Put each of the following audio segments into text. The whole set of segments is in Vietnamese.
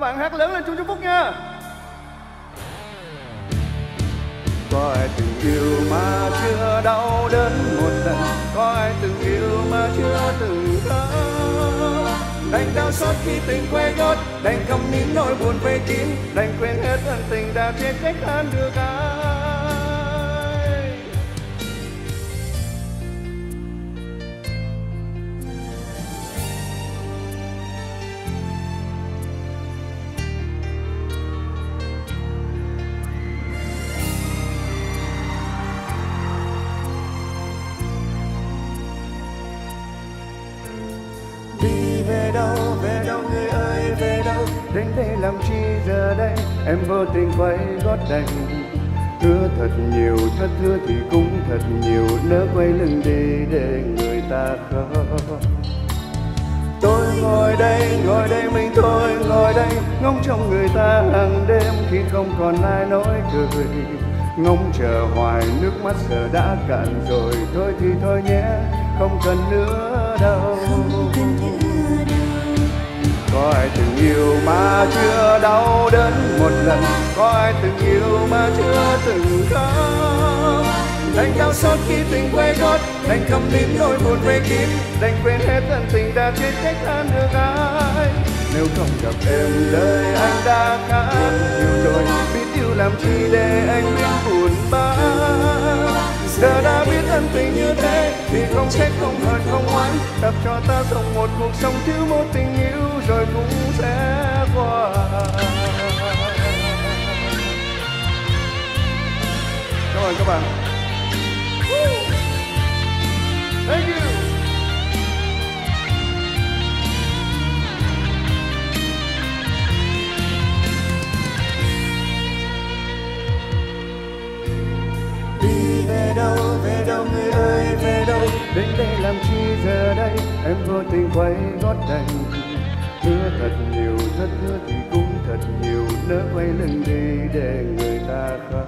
các bạn hát lớn lên chung chúc phúc nha. Có ai từng yêu mà chưa đau đớn một lần có ai từng yêu mà chưa từng khóc đành đau xót khi tình quay gót đành không nín nỗi buồn vây kín đành quên hết ân tình đã chết trách hơn được ai đến đây làm chi giờ đây? Em vô tình quay gót đành. Hứa thật nhiều, thất hứa thì cũng thật nhiều. Nỡ quay lưng đi để người ta khóc. Tôi ngồi đây ngồi đây mình thôi ngồi đây. Ngóng trông người ta hàng đêm khi không còn ai nói cười. Ngóng chờ hoài nước mắt giờ đã cạn rồi. Thôi thì thôi nhé, không cần nữa đâu có ai từng yêu mà chưa đau đớn một lần? Có ai từng yêu mà chưa từng khóc đành đau xót khi tình quay gót, đành cầm nín nỗi buồn về kín, đành quên hết ân tình đã chết cách than được ai nếu không gặp em đời anh đã vì thì không trách không hận không oán, tập cho ta sống một cuộc sống thiếu một tình yêu, rồi cũng sẽ qua. Cảm ơn các bạn. Thank you. Đi về đâu về đâu người ơi? Đến đây làm chi giờ đây? Em vô tình quay gót đành. Hứa thật nhiều thất hứa thì cũng thật nhiều. Nỡ quay lưng đi để người ta khóc.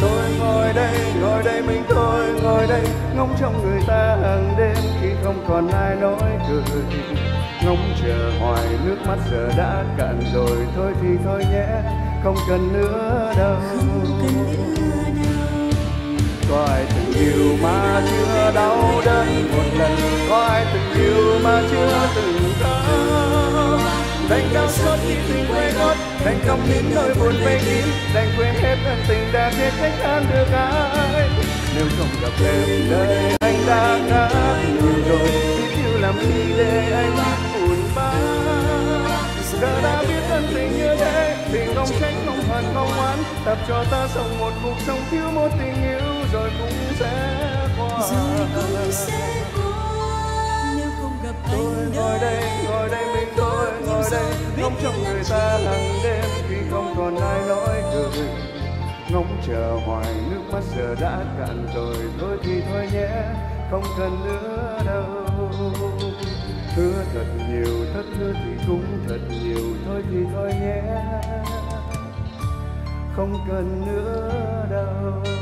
Tôi ngồi đây ngồi đây mình thôi, ngồi đây. Ngóng trông người ta hàng đêm khi không còn ai nói cười. Ngóng chờ hoài nước mắt giờ đã cạn rồi. Thôi thì thôi nhé, không cần nữa đâu có ai từng yêu mà chưa đau đớn một lần. Có ai từng yêu mà chưa từng đau. đành đau xót khi tình quay gót đành không nín nỗi buồn vây kín. Đành quên hết ân tình đã biết cách than được ai. Nếu không gặp em nơi anh đã khác nhiều rồi biết yêu làm gì để anh buồn bã giờ đã biết ân tình như thế tình không trách không hận, không oán. Tập cho ta sống một cuộc sống thiếu một tình yêu rồi cũng sẽ qua. Rồi cũng sẽ qua. Nếu không gặp tôi anh ngồi đây ngồi đây mình tôi ngồi đây. ngóng trông người ta hàng đêm khi không còn ai nói cười ngóng chờ hoài nước mắt giờ đã cạn rồi thôi thì thôi nhé không cần nữa đâu. Hứa thật nhiều thất hứa thì cũng thật nhiều thôi thì thôi nhé không cần nữa đâu